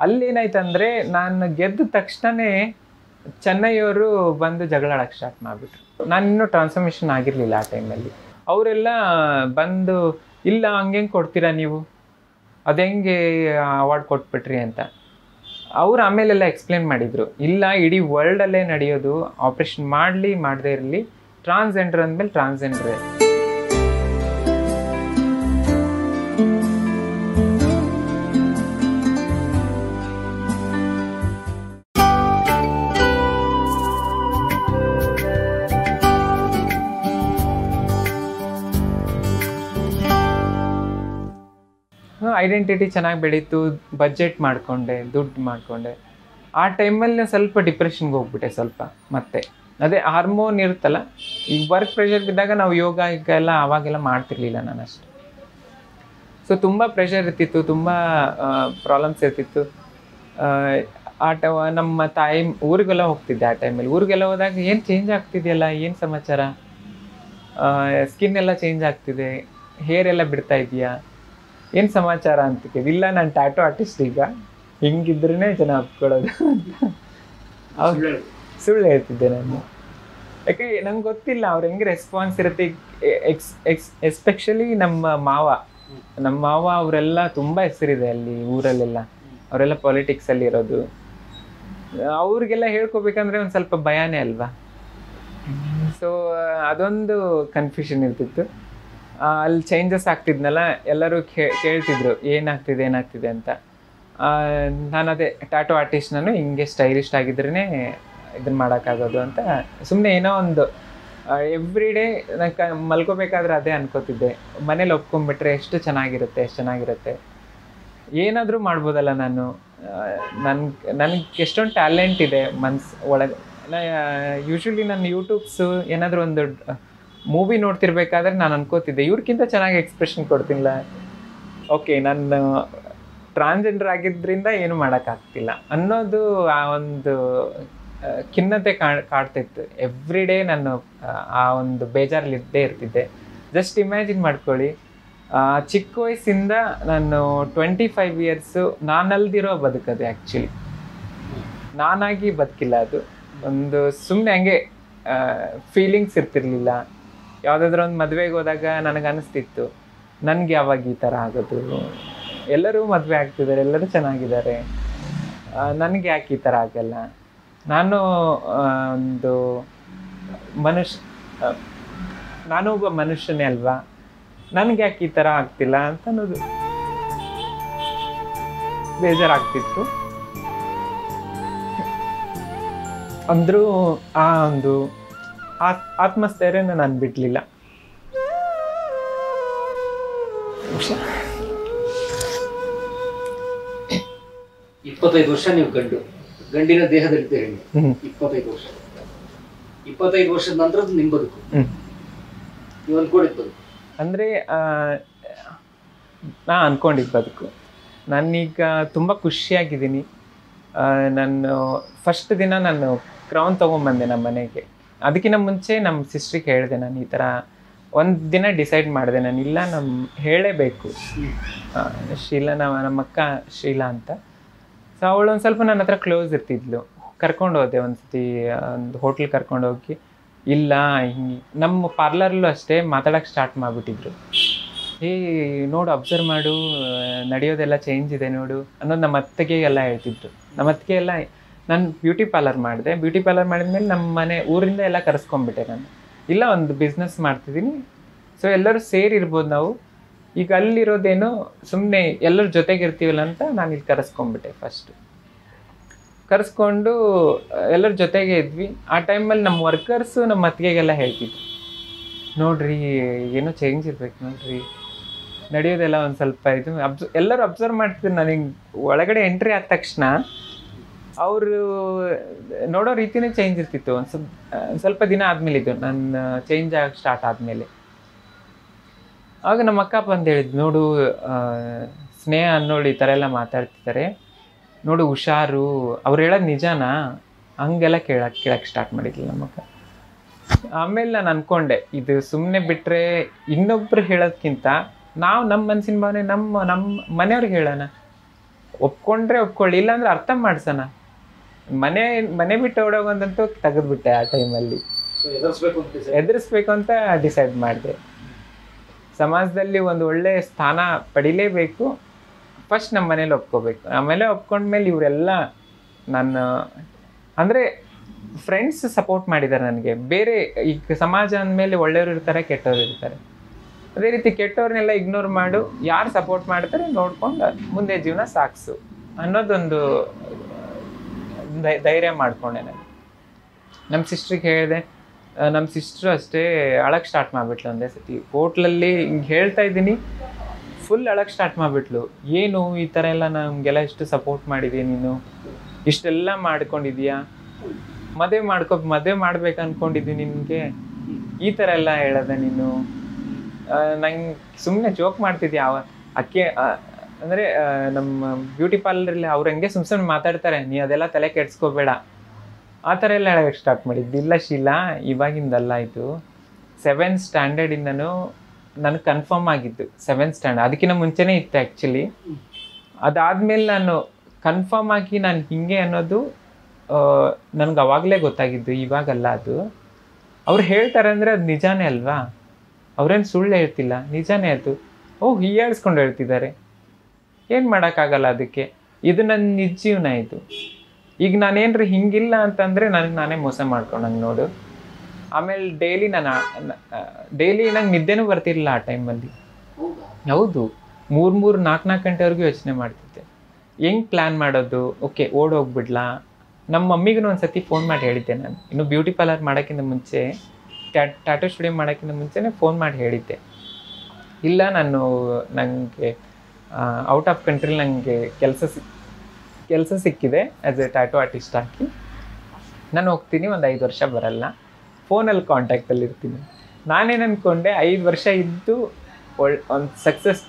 ಅಲ್ಲೇನಾಯ್ತಂದ್ರೆ ನಾನು ಗೆದ್ದ ತಕ್ಷಣನೇ ಚೆನ್ನೈಯವರು ಬಂದು ಜಗಳಾಡಕ್ಕೆ ಸ್ಟಾರ್ಟ್ ಮಾಡಿಬಿಟ್ರು. ನಾನು ಇನ್ನೂ ಟ್ರಾನ್ಸ್ಫರ್ಮೇಷನ್ ಆಗಿರಲಿಲ್ಲ ಆ ಟೈಮಲ್ಲಿ ಅವರೆಲ್ಲ ಬಂದು, ಇಲ್ಲ ಹಂಗೆ ಕೊಡ್ತೀರಾ ನೀವು? ಅದು ಹೆಂಗೆ ಅವಾರ್ಡ್ ಕೊಟ್ಬಿಟ್ರಿ ಅಂತ. ಅವ್ರು ಆಮೇಲೆಲ್ಲ ಎಕ್ಸ್ಪ್ಲೇನ್ ಮಾಡಿದರು. ಇಲ್ಲ, ಇಡೀ ವರ್ಲ್ಡಲ್ಲೇ ನಡೆಯೋದು ಆಪ್ರೇಷನ್ ಮಾಡಲಿ, ಮಾಡದೇ ಇರಲಿ. ಟ್ರಾನ್ಸ್ಜೆಂಡರ್ ಅಂದಮೇಲೆ ಟ್ರಾನ್ಸ್ಜೆಂಡ್ರೇ ಐಡೆಂಟಿಟಿ ಚೆನ್ನಾಗಿ ಬೆಳೀತು ಬಜೆಟ್ ಮಾಡಿಕೊಂಡೆ, ದುಡ್ಡು ಮಾಡಿಕೊಂಡೆ. ಆ ಟೈಮಲ್ಲಿ ಸ್ವಲ್ಪ ಡಿಪ್ರೆಷನ್ಗೆ ಹೋಗ್ಬಿಟ್ಟೆ ಸ್ವಲ್ಪ, ಮತ್ತೆ. ಅದೇ ಹಾರ್ಮೋನ್ ಇರುತ್ತಲ್ಲ ಈಗ ವರ್ಕ್ ಪ್ರೆಷರ್ ಬಿದ್ದಾಗ ನಾವು ಯೋಗ, ಈಗ ಎಲ್ಲ ಆವಾಗೆಲ್ಲ ಮಾಡ್ತಿರ್ಲಿಲ್ಲ ನಾನು ಅಷ್ಟು ಸೊ ತುಂಬ ಪ್ರೆಷರ್ ಇರ್ತಿತ್ತು, ತುಂಬ ಪ್ರಾಬ್ಲಮ್ಸ್ ಇರ್ತಿತ್ತು. ಆ ಟ ನಮ್ಮ ತಾಯಿ ಊರಿಗೆಲ್ಲ ಹೋಗ್ತಿದ್ದೆ ಆ ಟೈಮಲ್ಲಿ ಊರಿಗೆಲ್ಲ ಹೋದಾಗ ಏನು ಚೇಂಜ್ ಆಗ್ತಿದೆಯಲ್ಲ, ಏನು ಸಮಾಚಾರ? ಸ್ಕಿನ್ ಎಲ್ಲ ಚೇಂಜ್ ಆಗ್ತಿದೆ ಹೇರ್ ಎಲ್ಲ ಬಿಡ್ತಾ ಇದೆಯಾ ಏನು ಸಮಾಚಾರ ಅಂತ ಕೇಳಿ ಇಲ್ಲ ನಾನು ಟ್ಯಾಟೋ ಆರ್ಟಿಸ್ಟ್ ಈಗ. ಹಿಂಗಿದ್ರೇ ಜನ ಒಪ್ಕೊಳ್ಳೋದು ಅವ್ರು ಸುಳ್ಳು ಹೇಳ್ತಿದ್ದೆ ನಾನು. ಯಾಕೆ ನಂಗೆ ಗೊತ್ತಿಲ್ಲ ಅವ್ರು ಹೆಂಗೆ ರೆಸ್ಪಾನ್ಸ್ ಇರುತ್ತೆ. ಎಕ್ಸ್ ಎಕ್ಸ್ ಎಸ್ಪೆಷಲಿ ನಮ್ಮ ಮಾವ. ನಮ್ಮ ಮಾವ ಅವರೆಲ್ಲ ತುಂಬ ಹೆಸರಿದೆ ಅಲ್ಲಿ ಊರಲ್ಲೆಲ್ಲ. ಅವರೆಲ್ಲ ಪಾಲಿಟಿಕ್ಸಲ್ಲಿ ಇರೋದು. ಅವ್ರಿಗೆಲ್ಲ ಹೇಳ್ಕೊಬೇಕಂದ್ರೆ ಒಂದು ಸ್ವಲ್ಪ ಭಯನೇ ಅಲ್ವಾ? ಸೊ ಅದೊಂದು ಕನ್ಫ್ಯೂಷನ್ ಇರ್ತಿತ್ತು. ಅಲ್ಲಿ ಚೇಂಜಸ್ ಆಗ್ತಿದ್ನಲ್ಲ, ಎಲ್ಲರೂ ಕೇ- ಕೇಳ್ತಿದ್ರು, ಏನಾಗ್ತಿದೆ ಏನಾಗ್ತಿದೆ ಅಂತ. ನಾನು ಅದೇ ಟ್ಯಾಟೋ ಆರ್ಟಿಸ್ಟ್ ನಾನು, ಹಿಂಗೆ ಸ್ಟೈಲಿಸ್ಟ್ ಆಗಿದ್ರೇ ಇದನ್ನ ಮಾಡೋಕ್ಕಾಗೋದು ಅಂತ. ಸುಮ್ಮನೆ ಏನೋ ಒಂದು ಎವ್ರಿ ಡೇ ನಾನು ಮಲ್ಕೋಬೇಕಾದ್ರೆ ಅದೇ ಅನ್ಕೋತಿದ್ದೆ. ಮನೇಲಿ ಒಪ್ಕೊಂಡ್ಬಿಟ್ರೆ ಎಷ್ಟು ಚೆನ್ನಾಗಿರುತ್ತೆ ಎಷ್ಟು ಚೆನ್ನಾಗಿರುತ್ತೆ. ಏನಾದರೂ ಮಾಡ್ಬೋದಲ್ಲ ನಾನು. ನನ್ಗೆ ನನಗೆ ಎಷ್ಟೊಂದು ಟ್ಯಾಲೆಂಟ್ ಇದೆ ಮನ್ಸು ಒಳಗೆ. ಯೂಶ್ವಲಿ ನನ್ನ ಯೂಟ್ಯೂಬ್ಸು ಏನಾದರೂ ಒಂದು ಮೂವಿ ನೋಡ್ತಿರ್ಬೇಕಾದ್ರೆ ನಾನು ಅನ್ಕೋತಿದ್ದೆ ಇವ್ರಿಗಿಂತ ಚೆನ್ನಾಗಿ ಎಕ್ಸ್ಪ್ರೆಷನ್ ಕೊಡ್ತಿಲ್ಲ. ಓಕೆ ನಾನು ಟ್ರಾನ್ಸ್ಜೆಂಡರ್ ಆಗಿದ್ದರಿಂದ ಏನು ಮಾಡೋಕ್ಕಾಗ್ತಿಲ್ಲ. ಅನ್ನೋದು ಆ ಒಂದು ಖಿನ್ನತೆ ಕಾಣ್ ಕಾಡ್ತಿತ್ತು. ಎವ್ರಿ ಡೇ ನಾನು ಆ, ಒಂದು ಬೇಜಾರಲ್ಲಿ ಇದ್ದೇ ಇರ್ತಿದ್ದೆ. ಜಸ್ಟ್ ಇಮ್ಯಾಜಿನ್ ಮಾಡ್ಕೊಳ್ಳಿ. ಚಿಕ್ಕ ವಯಸ್ಸಿಂದ ನಾನು ಟ್ವೆಂಟಿ ಫೈವ್ ಇಯರ್ಸು ನಾನಲ್ದಿರೋ ಬದುಕದು ಆ್ಯಕ್ಚುಲಿ ನಾನಾಗಿ ಬದುಕಿಲ್ಲ ಅದು. ಒಂದು ಸುಮ್ಮನೆ ಹಂಗೆ ಫೀಲಿಂಗ್ಸ್ ಇರ್ತಿರ್ಲಿಲ್ಲ. ಯಾವುದಾದ್ರೂ ಒಂದು ಮದುವೆಗೆ ಹೋದಾಗ ನನಗೆ ಅನಿಸ್ತಿತ್ತು, ನನಗೆ ಯಾವಾಗ ಈ ಥರ ಆಗೋದು? ಎಲ್ಲರೂ ಮದುವೆ ಆಗ್ತಿದ್ದಾರೆ, ಎಲ್ಲರೂ ಚೆನ್ನಾಗಿದ್ದಾರೆ. ನನಗೆ ಯಾಕೆ ಈ ಥರ ಆಗಲ್ಲ? ನಾನು ಒಂದು ಮನುಷ್ಯ ನಾನು ಒಬ್ಬ ಮನುಷ್ಯನೇ ಅಲ್ವಾ? ನನಗೆ ಯಾಕೆ ಈ ಥರ ಆಗ್ತಿಲ್ಲ ಅಂತ ಅನ್ನೋದು ಬೇಜಾರಾಗ್ತಿತ್ತು. ಅಂದರೂ ಆ ಒಂದು ಆತ್ ಆತ್ಮಸ್ಥೈರ್ಯನ ನಾನು ಬಿಡಲಿಲ್ಲ. ಇಪ್ಪತ್ತೈದು ವರ್ಷ ನೀವು ಗಂಡು. ಗಂಡಿನ ದೇಹದಲ್ಲಿದ್ದ ಹೆಣ್ಣು. ಇಪ್ಪತ್ತೈದು ವರ್ಷ. ಇಪ್ಪತ್ತೈದು ವರ್ಷದ ನಂತರ ನಿಮ್ ಬದುಕು. ನೀವು ಅನ್ಕೊಂಡಿದ್ ಬದುಕು. ಅಂದರೆ ನಾ ಅಂದ್ಕೊಂಡಿದ್ದು ಬದುಕು. ನಾನೀಗ ತುಂಬ ಖುಷಿಯಾಗಿದ್ದೀನಿ. ನಾನು ಫಸ್ಟ್ ದಿನ ನಾನು ಕ್ರೌನ್ ತೊಗೊಂಬಂದೆ ನಮ್ಮ ಮನೆಗೆ. ಅದಕ್ಕಿಂತ ಮುಂಚೆ ನಮ್ಮ ಸಿಸ್ಟ್ರಿಗೆ ಹೇಳಿದೆ ನಾನು ಈ ಥರ ಒಂದು ದಿನ ಡಿಸೈಡ್ ಮಾಡಿದೆ ನಾನು, ಇಲ್ಲ ನಮ್ಮ ಹೇಳೇಬೇಕು. ಶೀಲಾ ನಮ್ಮ ನಮ್ಮ ಅಕ್ಕ ಶೀಲಾ ಅಂತ. ಸೊ ಅವಳು ಒಂದು ಸ್ವಲ್ಪ ನನ್ನ ಹತ್ರ ಕ್ಲೋಸ್ ಇರ್ತಿದ್ಲು. ಕರ್ಕೊಂಡು ಹೋದೆ ಒಂದ್ಸತಿ ಒಂದು ಹೋಟ್ಲ್ ಕರ್ಕೊಂಡು ಹೋಗಿ. ಇಲ್ಲ, ಹಿಂಗೆ ನಮ್ಮ ಪಾರ್ಲರಲ್ಲೂ ಅಷ್ಟೇ ಮಾತಾಡೋಕ್ಕೆ ಸ್ಟಾರ್ಟ್ ಮಾಡಿಬಿಟ್ಟಿದ್ರು. ಏ, ನೋಡು ಅಬ್ಸರ್ವ್ ಮಾಡು ನಡೆಯೋದೆಲ್ಲ ಚೇಂಜ್ ಇದೆ ನೋಡು ಅನ್ನೋದು ನಮ್ಮ ಅತ್ತಿಗೆ ಎಲ್ಲ ಹೇಳ್ತಿದ್ರು. ನಮ್ಮ ಅತ್ತಿಗೆ ಎಲ್ಲ ನಾನು ಬ್ಯೂಟಿ ಪಾರ್ಲರ್ ಮಾಡಿದೆ. ಬ್ಯೂಟಿ ಪಾರ್ಲರ್ ಮಾಡಿದ್ಮೇಲೆ ನಮ್ಮ ಮನೆ ಊರಿಂದ ಎಲ್ಲ ಕರೆಸ್ಕೊಂಡ್ಬಿಟ್ಟೆ ನಾನು. ಇಲ್ಲ, ಒಂದು ಬಿಸ್ನೆಸ್ ಮಾಡ್ತಿದ್ದೀನಿ. ಸೊ ಎಲ್ಲರೂ ಸೇರಿರ್ಬೋದು ನಾವು. ಈಗ ಅಲ್ಲಿರೋದೇನು ಸುಮ್ಮನೆ ಎಲ್ಲರ ಜೊತೆಗಿರ್ತೀವಲ್ಲ ಅಂತ ನಾನು ಇಲ್ಲಿ ಕರೆಸ್ಕೊಂಡ್ಬಿಟ್ಟೆ ಫಸ್ಟು ಕರೆಸ್ಕೊಂಡು, ಎಲ್ಲರ ಜೊತೆಗೆ ಇದ್ವಿ. ಆ ಟೈಮಲ್ಲಿ ನಮ್ಮ ವರ್ಕರ್ಸು ನಮ್ಮ ಅತ್ತಿಗೆಗೆಲ್ಲ ಹೇಳ್ತಿದ್ವಿ ನೋಡ್ರಿ, ಏನೋ ಚೇಂಜ್ ಇರ್ಬೇಕು ನೋಡ್ರಿ. ನಡೆಯೋದೆಲ್ಲ ಒಂದು ಸ್ವಲ್ಪ ಇದು. ಅಬ್ಸ್ ಎಲ್ಲರೂ ಅಬ್ಸರ್ವ್ ಮಾಡ್ತಿದ್ರು. ನನಗೆ ಒಳಗಡೆ ಎಂಟ್ರಿ ಆದ ತಕ್ಷಣ ಅವರು ನೋಡೋ ರೀತಿನೇ ಚೇಂಜ್ ಇರ್ತಿತ್ತು. ಒಂದು ಸ್ವಲ್ಪ ದಿನ ಆದಮೇಲೆ ಇದು ನನ್ನ ಚೇಂಜ್ ಆಗಿ ಸ್ಟಾರ್ಟ್ ಆದಮೇಲೆ. ಆಗ ನಮ್ಮ ಅಕ್ಕಪ್ಪ ಅಂತ ಹೇಳಿದ್ ನೋಡು ಸ್ನೇಹ ಅನ್ನೋಳು ಈ ಥರ ಎಲ್ಲ ಮಾತಾಡ್ತಿದ್ದಾರೆ ನೋಡು, ಹುಷಾರು. ಅವ್ರು ಹೇಳೋದು ನಿಜನಾ? ಹಂಗೆಲ್ಲ ಕೇಳಕ್ಕೆ ಕೇಳಕ್ಕೆ ಸ್ಟಾರ್ಟ್ ಮಾಡಿದ್ಲು ನಮ್ಮಕ್ಕ ಆಮೇಲೆ ನಾನು ಅಂದ್ಕೊಂಡೆ ಇದು ಸುಮ್ಮನೆ ಬಿಟ್ಟರೆ ಇನ್ನೊಬ್ರು ಹೇಳೋದ್ಕಿಂತ ನಾವು ನಮ್ಮ ಮನಸ್ಸಿನ ಭಾವನೆ ನಮ್ಮ ನಮ್ಮ ಮನೆಯವ್ರಿಗೆ ಹೇಳೋಣ. ಒಪ್ಕೊಂಡ್ರೆ ಒಪ್ಕೊಳ್ಳಿ ಇಲ್ಲಾಂದ್ರೆ ಅರ್ಥ ಮಾಡ್ಸೋಣ. ಮನೆ ಮನೆ ಬಿಟ್ಟು ಓಡೋಗಂತೂ ತೆಗೆದ್ಬಿಟ್ಟೆ ಆ ಟೈಮಲ್ಲಿ ಎದುರಿಸ್ಬೇಕು ಅಂತ ಡಿಸೈಡ್ ಮಾಡಿದೆ. ಸಮಾಜದಲ್ಲಿ ಒಂದು ಒಳ್ಳೆ ಸ್ಥಾನ ಪಡಿಲೇಬೇಕು. ಫಸ್ಟ್ ನಮ್ಮ ಮನೇಲಿ ಒಪ್ಕೋಬೇಕು. ಆಮೇಲೆ ಒಪ್ಕೊಂಡ್ಮೇಲೆ ಇವರೆಲ್ಲ ನನ್ನ ಅಂದರೆ ಫ್ರೆಂಡ್ಸ್ ಸಪೋರ್ಟ್ ಮಾಡಿದ್ದಾರೆ ನನಗೆ. ಬೇರೆ ಈಗ ಸಮಾಜ ಅಂದಮೇಲೆ ಒಳ್ಳೆಯವರು ಇರ್ತಾರೆ ಕೆಟ್ಟವರು ಇರ್ತಾರೆ. ಅದೇ ರೀತಿ ಕೆಟ್ಟವ್ರನ್ನೆಲ್ಲ ಇಗ್ನೋರ್ ಮಾಡು. ಯಾರು ಸಪೋರ್ಟ್ ಮಾಡ್ತಾರೆ ನೋಡ್ಕೊಂಡು ಮುಂದೆ ಜೀವನ ಸಾಗಿಸು ಅನ್ನೋದೊಂದು ಧೈರ್ಯ ಮಾಡ್ಕೊಂಡೆ ನಾನು. ನಮ್ಮ ಸಿಸ್ಟ್ರಿಗೆ ಹೇಳಿದೆ ನಮ್ಮ ಸಿಸ್ಟ್ರು ಅಷ್ಟೇ ಅಳಕ್ಕೆ ಸ್ಟಾರ್ಟ್ ಮಾಡಿಬಿಟ್ಲು ಒಂದೇ ಸತಿ ಹೋಟ್ಲಲ್ಲಿ ಹಿಂಗೆ ಹೇಳ್ತಾ ಇದ್ದೀನಿ ಫುಲ್ ಅಳಕ್ಕೆ ಸ್ಟಾರ್ಟ್ ಮಾಡಿಬಿಟ್ಲು. ಏನು ಈ ಥರ ಎಲ್ಲ ನಮಗೆಲ್ಲ ಇಷ್ಟು ಸಪೋರ್ಟ್ ಮಾಡಿದೆ ನೀನು? ಇಷ್ಟೆಲ್ಲ ಮಾಡ್ಕೊಂಡಿದೀಯಾ? ಮದುವೆ ಮಾಡ್ಕೊ, ಮದುವೆ ಮಾಡ್ಬೇಕು ಅನ್ಕೊಂಡಿದ್ದೀನಿ ನಿನಗೆ? ಈ ಥರ ಎಲ್ಲ ಹೇಳದ ನೀನು? ನಂಗೆ ಸುಮ್ಮನೆ ಜೋಕ್ ಮಾಡ್ತಿದ್ಯಾ ಅಕ್ಕೆ ಅಂದ್ರೆ ನಮ್ಮ ಬ್ಯೂಟಿ ಪಾರ್ಲರಲ್ಲಿ ಅವ್ರು ಹಂಗೆ ಸುಮ್ ಸುಮ್ಮನೆ ಮಾತಾಡ್ತಾರೆ, ನೀ ಅದೆಲ್ಲ ತಲೆ ಕೆಡ್ಸ್ಕೋಬೇಡ. ಆ ಥರ ಎಲ್ಲ ಹೇಳೋಕ್ಕೆ ಸ್ಟಾರ್ಟ್ ಮಾಡಿದ್ದು. ಇಲ್ಲ ಶೀಲಾ, ಇವಾಗಿಂದಲ್ಲ ಇದು ಸೆವೆನ್ ಸ್ಟ್ಯಾಂಡರ್ಡಿಂದನೂ ನನಗೆ ಕನ್ಫರ್ಮ್ ಆಗಿದ್ದು ಸೆವೆಂತ್ ಸ್ಟ್ಯಾಂಡರ್ಡ್ ಅದಕ್ಕಿಂತ ಮುಂಚೆನೇ ಇತ್ತು ಆ್ಯಕ್ಚುಲಿ ಅದಾದ್ಮೇಲೆ ನಾನು ಕನ್ಫರ್ಮ್ ಆಗಿ ನಾನು ಹಿಂಗೆ ಅನ್ನೋದು ನನಗೆ ಅವಾಗಲೇ ಗೊತ್ತಾಗಿದ್ದು, ಇವಾಗಲ್ಲ ಅದು. ಅವ್ರು ಹೇಳ್ತಾರೆ ಅಂದರೆ ಅದು ನಿಜಾನೇ ಅಲ್ವಾ? ಅವ್ರೇನು ಸುಳ್ಳು ಹೇಳ್ತಿಲ್ಲ, ನಿಜಾನೇ ಅದು. ಓಹ್ ಹೀಯಾಡ್ಸ್ಕೊಂಡು ಹೇಳ್ತಿದ್ದಾರೆ. ಏನು ಮಾಡೋಕ್ಕಾಗಲ್ಲ ಅದಕ್ಕೆ? ಇದು ನನ್ನ ನಿಜ ಜೀವನ ಇದು. ಈಗ ನಾನೇನ್ರಿ ಹಿಂಗಿಲ್ಲ ಅಂತಂದರೆ ನನಗೆ ನಾನೇ ಮೋಸ ಮಾಡ್ಕೊಂಡಂಗೆ ನೋಡು. ಆಮೇಲೆ ಡೈಲಿ ನಾನು ಡೈಲಿ ನಂಗೆ ನಿದ್ದೆನೂ ಬರ್ತಿರಲಿಲ್ಲ ಆ ಟೈಮಲ್ಲಿ ಹೌದಾ. ಮೂರು ಮೂರು ನಾಲ್ಕು ನಾಲ್ಕು ಗಂಟೆವರೆಗೂ ಯೋಚನೆ ಮಾಡ್ತಿದ್ದೆ. ಹೆಂಗೆ ಪ್ಲ್ಯಾನ್ ಮಾಡೋದು? ಓಕೆ, ಓಡ್ ಹೋಗ್ಬಿಡ್ಲಾ? ನಮ್ಮ ಮಮ್ಮಿಗೂ ಒಂದು ಸತಿ ಫೋನ್ ಮಾಡಿ ಹೇಳಿದ್ದೆ ನಾನು. ಇನ್ನು ಬ್ಯೂಟಿ ಪಾರ್ಲರ್ ಮಾಡೋಕ್ಕಿಂತ ಮುಂಚೆ ಟ್ಯಾಟೋ ಸ್ಟುಡಿಯೋ ಮಾಡೋಕ್ಕಿಂತ ಮುಂಚೆನೇ ಫೋನ್ ಮಾಡಿ ಹೇಳಿದ್ದೆ. ಇಲ್ಲ ನಾನು ನನಗೆ ಔಟ್ ಆಫ್ ಕಂಟ್ರಿ ನನಗೆ ಕೆಲಸ ಸಿಕ್ ಕೆಲಸ ಸಿಕ್ಕಿದೆ ಆ್ಯಸ್ ಎ ಟ್ಯಾಟೋ ಆರ್ಟಿಸ್ಟ್ ಹಾಕಿ ನಾನು ಹೋಗ್ತೀನಿ ಒಂದು ಐದು ವರ್ಷ ಬರಲ್ಲ. ಫೋನಲ್ಲಿ ಕಾಂಟ್ಯಾಕ್ಟಲ್ಲಿ ಇರ್ತೀನಿ. ನಾನೇನು ಅಂದ್ಕೊಂಡೆ ಐದು ವರ್ಷ ಇದ್ದು ಒಳ್, ಒಂದು ಸಕ್ಸಸ್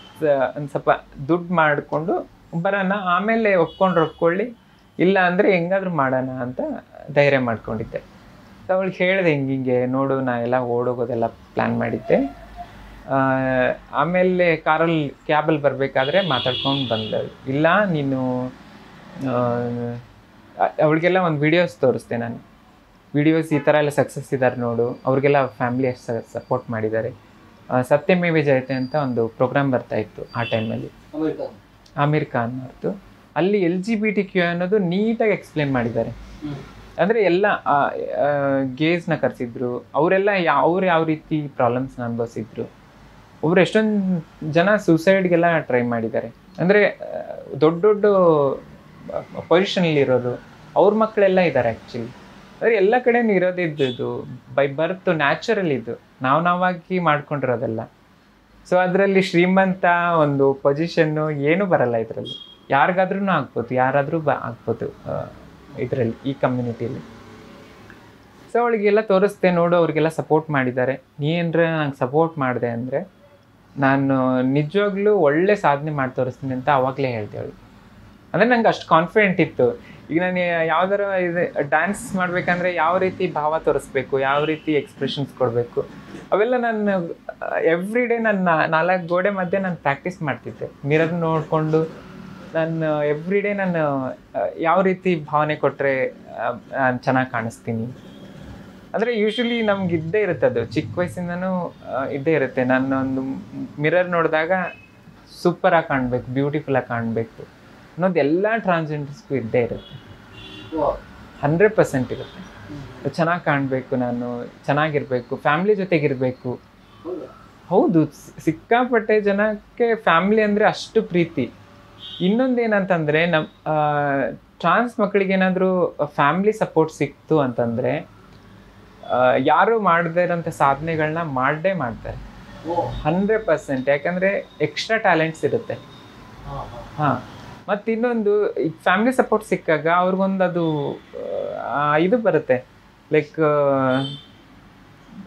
ಒಂದು ಸ್ವಲ್ಪ ದುಡ್ಡು ಮಾಡಿಕೊಂಡು ಬರೋಣ, ಆಮೇಲೆ ಒಪ್ಕೊಂಡ್ರೆ ಒಪ್ಕೊಳ್ಳಿ, ಇಲ್ಲ ಅಂದರೆ ಹೆಂಗಾದ್ರೂ ಮಾಡೋಣ ಅಂತ ಧೈರ್ಯ ಮಾಡ್ಕೊಂಡಿದ್ದೆ. ಅವಳಿಗೆ ಹೇಳಿದೆ, ಹಿಂಗೆ ಹಿಂಗೆ ನೋಡು ನಾ ಎಲ್ಲ ಓಡೋಗೋದೆಲ್ಲ ಪ್ಲ್ಯಾನ್ ಮಾಡಿದ್ದೆ. ಆಮೇಲೆ ಕಾರಲ್ಲಿ ಕ್ಯಾಬಲ್ಲಿ ಬರಬೇಕಾದ್ರೆ ಮಾತಾಡ್ಕೊಂಡು ಬಂದಳು ಇಲ್ಲ ನೀನು ಅವಳಿಗೆಲ್ಲ ಒಂದು ವಿಡಿಯೋಸ್ ತೋರಿಸ್ದೆ ನಾನು. ವಿಡಿಯೋಸ್ ಈ ಥರ ಎಲ್ಲ ಸಕ್ಸಸ್ ಇದ್ದಾರೆ ನೋಡು. ಅವ್ರಿಗೆಲ್ಲ ಫ್ಯಾಮಿಲಿ ಎಷ್ಟು ಸಪೋರ್ಟ್ ಮಾಡಿದ್ದಾರೆ. ಸತ್ಯಮೇವ ಜಯತೆ ಅಂತ ಒಂದು ಪ್ರೋಗ್ರಾಮ್ ಬರ್ತಾ ಇತ್ತು ಆ ಟೈಮಲ್ಲಿ ಆಮಿರ್ ಆಮೀರ್ ಖಾನ್. ಅವ್ರದ್ದು ಅಲ್ಲಿ L G B T Q ಅನ್ನೋದು ನೀಟಾಗಿ ಎಕ್ಸ್ಪ್ಲೇನ್ ಮಾಡಿದ್ದಾರೆ. ಅಂದರೆ ಎಲ್ಲ ಗೇಸ್ನ ಕರೆಸಿದ್ರು. ಅವರೆಲ್ಲ ಯಾವ ಅವ್ರು ಯಾವ ರೀತಿ ಪ್ರಾಬ್ಲಮ್ಸ್ನ ಅನುಭವಿಸಿದ್ರು. ಒಬ್ರು ಎಷ್ಟೊಂದು ಜನ ಸೂಸೈಡ್ಗೆಲ್ಲ ಟ್ರೈ ಮಾಡಿದ್ದಾರೆ. ಅಂದರೆ ದೊಡ್ಡ ದೊಡ್ಡ ಪೊಸಿಷನಲ್ಲಿರೋರು ಅವ್ರ ಮಕ್ಕಳೆಲ್ಲ ಇದ್ದಾರೆ ಆ್ಯಕ್ಚುಲಿ ಅಂದರೆ ಎಲ್ಲ ಕಡೆನೂ ಇರೋದಿದ್ದು ಬೈ ಬರ್ತ್ ನ್ಯಾಚುರಲ್ ಇದು. ನಾವು ನಾವಾಗಿ ಮಾಡ್ಕೊಂಡಿರೋದೆಲ್ಲ. ಸೊ ಅದರಲ್ಲಿ ಶ್ರೀಮಂತ ಒಂದು ಪೊಸಿಷನ್ನು ಏನೂ ಬರಲ್ಲ ಇದರಲ್ಲಿ. ಯಾರಿಗಾದ್ರೂ ಆಗ್ಬೋದು, ಯಾರಾದರೂ ಬ, ಆಗ್ಬೋದು ಇದರಲ್ಲಿ, ಈ ಕಮ್ಯುನಿಟಿಯಲ್ಲಿ ಸೊ ಅವಳಿಗೆಲ್ಲ ತೋರಿಸ್ದೆ ನೋಡು, ಅವ್ರಿಗೆಲ್ಲ ಸಪೋರ್ಟ್ ಮಾಡಿದ್ದಾರೆ. ನೀ ಏನರ ನಂಗೆ ಸಪೋರ್ಟ್ ಮಾಡಿದೆ ಅಂದರೆ ನಾನು ನಿಜವಾಗ್ಲೂ ಒಳ್ಳೆ ಸಾಧನೆ ಮಾಡಿ ತೋರಿಸ್ತೀನಿ ಅಂತ ಅವಾಗಲೇ ಹೇಳ್ತೇವೆ ಅವಳು. ಅಂದರೆ ನಂಗೆ ಅಷ್ಟು ಕಾನ್ಫಿಡೆಂಟ್ ಇತ್ತು. ಈಗ ನಾನು ಯಾವ್ದಾರ ಇದು ಡ್ಯಾನ್ಸ್ ಮಾಡಬೇಕಂದ್ರೆ ಯಾವ ರೀತಿ ಭಾವ ತೋರಿಸ್ಬೇಕು, ಯಾವ ರೀತಿ ಎಕ್ಸ್ಪ್ರೆಷನ್ಸ್ ಕೊಡಬೇಕು, ಅವೆಲ್ಲ ನಾನು ಎವ್ರಿ ಡೇ ನನ್ನ ನಾಲ್ಕು ಗೋಡೆ ಮಧ್ಯೆ ನಾನು ಪ್ರಾಕ್ಟೀಸ್ ಮಾಡ್ತಿದ್ದೆ. ಮಿರರ್ ನೋಡಿಕೊಂಡು ನಾನು ಎವ್ರಿ ಡೇ ನಾನು, ಯಾವ ರೀತಿ ಭಾವನೆ ಕೊಟ್ಟರೆ ನಾನು ಚೆನ್ನಾಗಿ ಕಾಣಿಸ್ತೀನಿ. ಅಂದರೆ ಯೂಶ್ವಲಿ ನಮ್ಗೆ ಇದ್ದೇ ಇರುತ್ತೆ ಅದು. ಚಿಕ್ಕ ವಯಸ್ಸಿಂದನೂ ಇದ್ದೇ ಇರುತ್ತೆ. ನಾನು ಒಂದು ಮಿರರ್ ನೋಡಿದಾಗ ಸೂಪರಾಗಿ ಕಾಣಬೇಕು ಬ್ಯೂಟಿಫುಲ್ಲಾಗಿ ಕಾಣಬೇಕು. ಅನ್ನೋದು ಎಲ್ಲ ಟ್ರಾನ್ಸ್ಜೆಂಡರ್ಸ್ಗೂ ಇದ್ದೇ ಇರುತ್ತೆ. ಹಂಡ್ರೆಡ್ ಪರ್ಸೆಂಟ್ ಇರುತ್ತೆ. ಚೆನ್ನಾಗಿ ಕಾಣಬೇಕು ನಾನು ಚೆನ್ನಾಗಿರಬೇಕು ಫ್ಯಾಮ್ಲಿ ಜೊತೆಗಿರಬೇಕು. ಹೌದಾ? ಸಿಕ್ಕಾಪಟ್ಟೆ ಜನಕ್ಕೆ ಫ್ಯಾಮಿಲಿ ಅಂದರೆ ಅಷ್ಟು ಪ್ರೀತಿ. ಇನ್ನೊಂದೇನಂತಂದರೆ ನಮ್ಮ ಟ್ರಾನ್ಸ್ ಮಕ್ಕಳಿಗೇನಾದರೂ ಫ್ಯಾಮಿಲಿ ಸಪೋರ್ಟ್ ಸಿಕ್ತು ಅಂತಂದರೆ ಯಾರು ಮಾಡದೇ ಇರೋಂಥ ಸಾಧನೆಗಳನ್ನ ಮಾಡದೇ ಮಾಡ್ತಾರೆ. Hundred percent. ಯಾಕಂದರೆ ಎಕ್ಸ್ಟ್ರಾ ಟ್ಯಾಲೆಂಟ್ಸ್ ಇರುತ್ತೆ. ಹಾಂ ಮತ್ತು ಇನ್ನೊಂದು ಈಗ ಫ್ಯಾಮಿಲಿ ಸಪೋರ್ಟ್ ಸಿಕ್ಕಾಗ ಅವ್ರಿಗೊಂದು ಅದು ಇದು ಬರುತ್ತೆ. ಲೈಕ್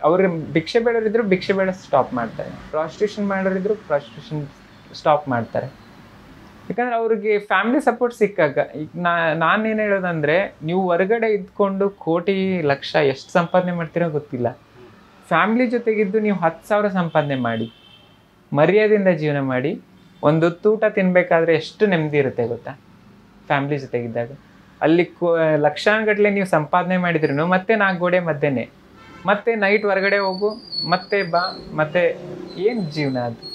ಅವ್ರಿಗೆ ಭಿಕ್ಷೆ ಬೇಡೋರಿದ್ರು ಭಿಕ್ಷೆ ಬೇಡ ಸ್ಟಾಪ್ ಮಾಡ್ತಾರೆ. ಪ್ರಾಸ್ಟಿಟ್ಯೂಷನ್ ಮಾಡೋರಿದ್ರು ಪ್ರಾಸ್ಟಿಟ್ಯೂಷನ್ ಸ್ಟಾಪ್ ಮಾಡ್ತಾರೆ. ಯಾಕಂದ್ರೆ ಅವ್ರಿಗೆ ಫ್ಯಾಮಿಲಿ ಸಪೋರ್ಟ್ ಸಿಕ್ಕಾಗ. ಈಗ ನಾ, ನಾನೇನು ಹೇಳೋದಂದ್ರೆ, ನೀವು ಹೊರಗಡೆ ಇದ್ಕೊಂಡು ಕೋಟಿ ಲಕ್ಷ ಎಷ್ಟು ಸಂಪಾದನೆ ಮಾಡ್ತೀರೋ ಗೊತ್ತಿಲ್ಲ. ಫ್ಯಾಮಿಲಿ ಜೊತೆಗಿದ್ದು ನೀವು ಹತ್ತು ಸಾವಿರ ಸಂಪಾದನೆ ಮಾಡಿ ಮರ್ಯಾದೆಯಿಂದ ಜೀವನ ಮಾಡಿ, ಒಂದು ತೂಟ ಊಟ ತಿನ್ಬೇಕಾದ್ರೆ ಎಷ್ಟು ನೆಮ್ಮದಿ ಇರುತ್ತೆ ಗೊತ್ತಾ? ಫ್ಯಾಮಿಲಿ ಜೊತೆಗಿದ್ದಾಗ. ಅಲ್ಲಿ ಕೊ- ಲಕ್ಷಾನುಗಟ್ಲೆ ನೀವು ಸಂಪಾದನೆ ಮಾಡಿದ್ರು ಮತ್ತೆ ನಾಲ್ಕು ಗೋಡೆ ಮಧ್ಯೆ ಮತ್ತೆ ನೈಟ್ ಹೊರಗಡೆ ಹೋಗು, ಮತ್ತೆ ಬಾ, ಮತ್ತೆ ಏನು ಜೀವನ ಅದು?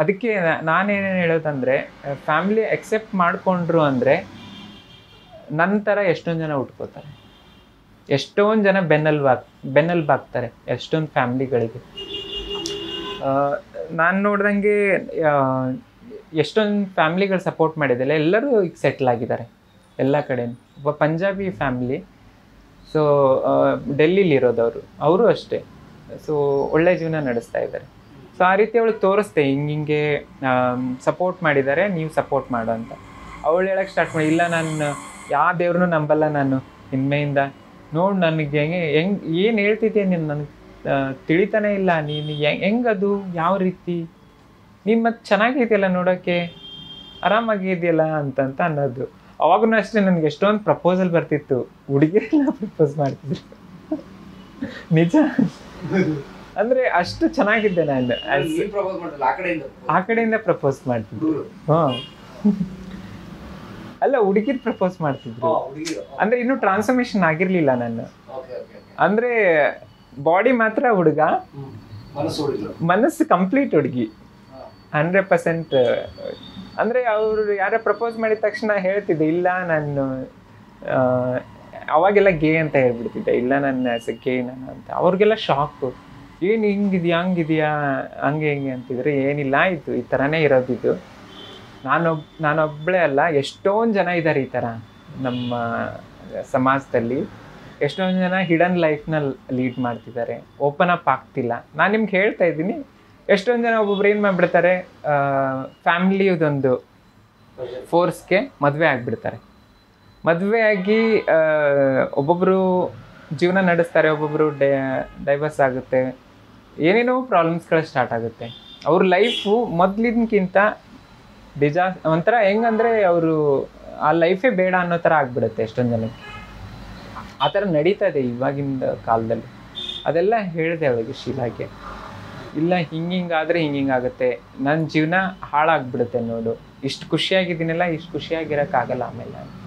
ಅದಕ್ಕೆ ನಾನು ನಾನೇನೇನು ಹೇಳೋದಂದರೆ ಫ್ಯಾಮಿಲಿ ಅಕ್ಸೆಪ್ಟ್ ಮಾಡಿಕೊಂಡ್ರು ಅಂದರೆ ನನ್ನ ಥರ ಎಷ್ಟೊಂದು ಜನ ಉಟ್ಕೋತಾರೆ. ಎಷ್ಟೊಂದು ಜನ ಬೆನ್ನಲ್ಲಿ ಬಾಕ್ ಬೆನ್ನಲ್ಲಿ ಬಾಕ್ತಾರೆ ಎಷ್ಟೊಂದು ಫ್ಯಾಮ್ಲಿಗಳಿಗೆ. ನಾನು ನೋಡ್ದಂಗೆ ಎಷ್ಟೊಂದು ಫ್ಯಾಮ್ಲಿಗಳು ಸಪೋರ್ಟ್ ಮಾಡಿದ್ದಲ್ಲ ಎಲ್ಲರೂ ಈಗ ಸೆಟ್ಲ್ ಆಗಿದ್ದಾರೆ, ಎಲ್ಲ ಕಡೆ ಒಬ್ಬ ಪಂಜಾಬಿ ಫ್ಯಾಮ್ಲಿ, ಸೊ ಡೆಲ್ಲಿಲಿರೋದವರು. ಅವರು ಅಷ್ಟೇ. ಸೊ, ಒಳ್ಳೆ ಜೀವನ ನಡೆಸ್ತಾ ಇದ್ದಾರೆ. ಸೊ ಆ ರೀತಿ ಅವಳಿಗೆ ತೋರಿಸ್ದೆ ಹಿಂಗೆ ಹಿಂಗೆ ಸಪೋರ್ಟ್ ಮಾಡಿದ್ದಾರೆ ನೀವು ಸಪೋರ್ಟ್ ಮಾಡು ಅಂತ. ಅವಳು ಹೇಳಕ್ಕೆ ಸ್ಟಾರ್ಟ್ ಮಾಡಿ, ಇಲ್ಲ ನಾನು ಯಾವ ದೇವ್ರನ್ನೂ ನಂಬಲ್ಲ ನಾನು ಹಿಮ್ಮೆಯಿಂದ ನೋಡು ನನಗೆ ಹೆಂಗೆ ಹೆಂಗೆ, ಏನು ಹೇಳ್ತಿದ್ಯಾ ನೀನು ನನಗೆ ತಿಳಿತಾನೆ ಇಲ್ಲ, ನೀನು ಹೆಂಗದು, ಯಾವ ರೀತಿ? ನೀನು ಮತ್ತೆ ಚೆನ್ನಾಗಿದೆಯಲ್ಲ ನೋಡೋಕ್ಕೆ ಆರಾಮಾಗಿದೆಯಲ್ಲ ಅಂತಂತ ಅನ್ನೋದು. ಅವಾಗೂ ಅಷ್ಟೇ ನನಗೆ ಎಷ್ಟೊಂದು ಪ್ರಪೋಸಲ್ ಬರ್ತಿತ್ತು. ಹುಡುಗಿರೆಲ್ಲ ಪ್ರಪೋಸ್ ಮಾಡ್ತಿದ್ರು. ನಿಜ? ಅಂದ್ರೆ ಅಷ್ಟು ಚೆನ್ನಾಗಿದ್ದೆ ನಾನು. ಆ ಕಡೆಯಿಂದ? ಪ್ರಪೋಸ್ ಮಾಡ್ತಿದ್ರು ಹ. ಅಲ್ಲ ಹುಡುಗಿರ್ ಪ್ರಪೋಸ್ ಮಾಡ್ತಿದ್ರು. ಅಂದ್ರೆ ಇನ್ನು ಟ್ರಾನ್ಸ್ಫರ್ಮೇಶನ್ ಆಗಿರ್ಲಿಲ್ಲ ನಾನು. ಅಂದ್ರೆ ಬಾಡಿ ಮಾತ್ರ ಹುಡುಗ ಮನಸ್ಸು ಕಂಪ್ಲೀಟ್ ಹುಡುಗಿ. ಹಂಡ್ರೆಡ್ ಪರ್ಸೆಂಟ್ ಅಂದರೆ ಅವರು ಯಾರೋ ಪ್ರಪೋಸ್ ಮಾಡಿದ ತಕ್ಷಣ ಹೇಳ್ತಿದ್ದೆ ಇಲ್ಲ ನಾನು ಅವಾಗೆಲ್ಲ ಗೇ ಅಂತ ಹೇಳ್ಬಿಡ್ತಿದ್ದೆ ಇಲ್ಲ ನನ್ನ ಎ ಗೇ ನಾನು ಅಂತ. ಅವ್ರಿಗೆಲ್ಲ ಶಾಕು ಏನು ಹಿಂಗಿದ್ಯಾ, ಹಂಗಿದ್ಯಾ, ಹಂಗೆ ಹಿಂಗೆ ಅಂತಿದ್ರೆ ಏನಿಲ್ಲ, ಆಯಿತು, ಈ ಥರನೇ ಇರೋದಿದ್ದು ನಾನೊಬ್ ನಾನೊಬ್ಬಳೇ ಅಲ್ಲ, ಎಷ್ಟೊಂದು ಜನ ಇದ್ದಾರೆ ಈ ಥರ ನಮ್ಮ ಸಮಾಜದಲ್ಲಿ. ಎಷ್ಟೊಂದು ಜನ ಹಿಡನ್ ಲೈಫ್ನ ಲೀಡ್ ಮಾಡ್ತಿದ್ದಾರೆ. ಓಪನ್ ಅಪ್ ಆಗ್ತಿಲ್ಲ. ನಾನು ನಿಮ್ಗೆ ಹೇಳ್ತಾ ಇದ್ದೀನಿ, ಎಷ್ಟೊಂದು ಜನ ಒಬ್ಬೊಬ್ರು ಏನು ಮಾಡಿಬಿಡ್ತಾರೆ ಫ್ಯಾಮಿಲಿಯದೊಂದು ಫೋರ್ಸ್ಗೆ ಮದುವೆ ಆಗಿಬಿಡ್ತಾರೆ. ಮದುವೆ ಆಗಿ ಒಬ್ಬೊಬ್ಬರು ಜೀವನ ನಡೆಸ್ತಾರೆ ಒಬ್ಬೊಬ್ಬರು ಡೈವರ್ಸ್ ಆಗುತ್ತೆ. ಏನೇನೋ ಪ್ರಾಬ್ಲಮ್ಸ್ಗಳು ಸ್ಟಾರ್ಟ್ ಆಗುತ್ತೆ. ಅವ್ರ ಲೈಫು ಮೊದಲಿನಕ್ಕಿಂತ ಡಿಜಾ ಒಂಥರ ಹೆಂಗಂದರೆ ಅವರು ಆ ಲೈಫೇ ಬೇಡ ಅನ್ನೋ ಥರ ಆಗ್ಬಿಡುತ್ತೆ ಎಷ್ಟೊಂದು ಜನಕ್ಕೆ. ಆ ಥರ ನಡೀತಾ ಇದೆ ಇವಾಗಿನ ಕಾಲದಲ್ಲಿ. ಅದೆಲ್ಲ ಹೇಳಿದೆ ಅವಳಿಗೆ ಶೀಲಾಗೆ. ಇಲ್ಲ, ಹಿಂಗೆ ಹಿಂಗಿಂಗಾಗುತ್ತೆ ಹಿಂಗೆ ಹಿಂಗಾಗುತ್ತೆ ನನ್ನ ಜೀವನ ಹಾಳಾಗ್ಬಿಡುತ್ತೆ ನೋಡು. ಇಷ್ಟು ಖುಷಿಯಾಗಿದ್ದೀನಲ್ಲ, ಇಷ್ಟು ಖುಷಿಯಾಗಿರೋಕ್ಕಾಗಲ್ಲ ಆಮೇಲೆ.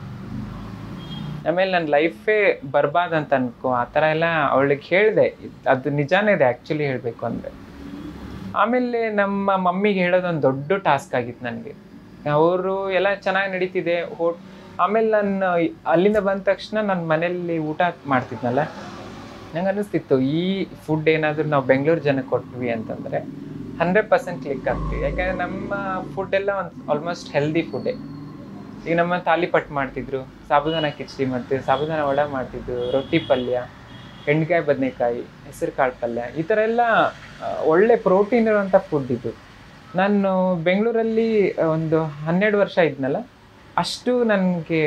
ಆಮೇಲೆ ನನ್ನ ಲೈಫೇ ಬರ್ಬಾದ್ ಅಂತ ಅನ್ಕೋ, ಆ ಥರ ಎಲ್ಲ ಅವಳಿಗೆ ಹೇಳಿದೆ. ಅದು ನಿಜಾನೇ ಇದೆ ಆ್ಯಕ್ಚುಲಿ ಹೇಳಬೇಕು ಅಂದರೆ. ಆಮೇಲೆ ನಮ್ಮ ಮಮ್ಮಿಗೆ ಹೇಳೋದೊಂದು ದೊಡ್ಡ ಟಾಸ್ಕ್ ಆಗಿತ್ತು ನನಗೆ. ಅವರು ಎಲ್ಲ ಚೆನ್ನಾಗಿ ನಡೀತಿದೆ, ಹೋ, ಆಮೇಲೆ ನಾನು, ಅಲ್ಲಿಂದ ಬಂದ ತಕ್ಷಣ ನನ್ನ ಮನೆಯಲ್ಲಿ ಊಟ ಮಾಡ್ತಿದ್ನಲ್ಲ? ನಂಗೆ ಅನ್ನಿಸ್ತಿತ್ತು, ಈ ಫುಡ್ ಏನಾದರೂ ನಾವು ಬೆಂಗಳೂರು ಜನಕ್ಕೆ ಕೊಟ್ವಿ ಅಂತಂದರೆ ಹಂಡ್ರೆಡ್ ಪರ್ಸೆಂಟ್ ಕ್ಲಿಕ್ ಆಗ್ತೀವಿ ಯಾಕೆಂದರೆ ನಮ್ಮ ಫುಡ್ ಎಲ್ಲ ಒಂದು ಆಲ್ಮೋಸ್ಟ್ ಹೆಲ್ದಿ ಫುಡ್ಡೇ ಈಗ ನಮ್ಮ ತಾಲಿಪಟ್ಟು ಮಾಡ್ತಿದ್ರು, ಸಾಬುದಾನ ಕಿಚಡಿ ಮಾಡ್ತಿದ್ರು, ಸಾಬುದಾನ ವಡ ಮಾಡ್ತಿದ್ರು, ರೊಟ್ಟಿ ಪಲ್ಯ ಎಣ್ಣೆಕಾಯಿ ಬದನೆಕಾಯಿ, ಹೆಸರು ಕಾಳು ಪಲ್ಯ, ಈ ಥರ ಎಲ್ಲ ಒಳ್ಳೆ ಪ್ರೋಟೀನ್ ಇರುವಂಥ ಫುಡ್ ಇದು. ನಾನು ಬೆಂಗಳೂರಲ್ಲಿ ಒಂದು ಹನ್ನೆರಡು ವರ್ಷ ಇದ್ನಲ್ಲ, ಅಷ್ಟು ನನಗೆ